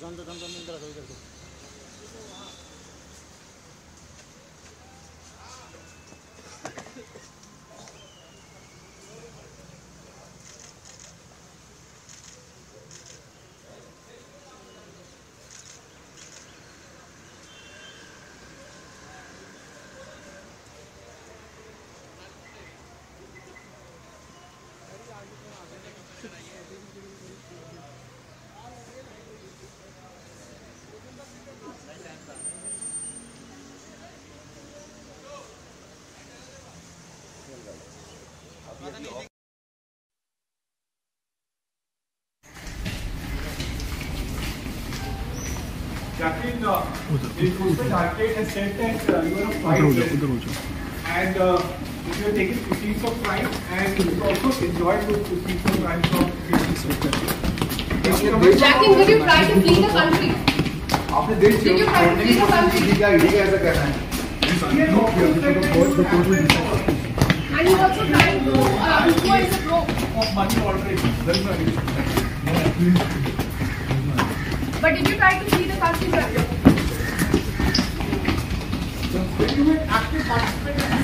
जनता जनता मिलता रखो and uh, you are taking proceeds of crime and you also enjoyed those proceeds of crime from Jacqueline, did you try to flee the country? आपने देश ऐसा करना है And you also tried to uh, the. That's not it. But did you try to see the? When you were active participant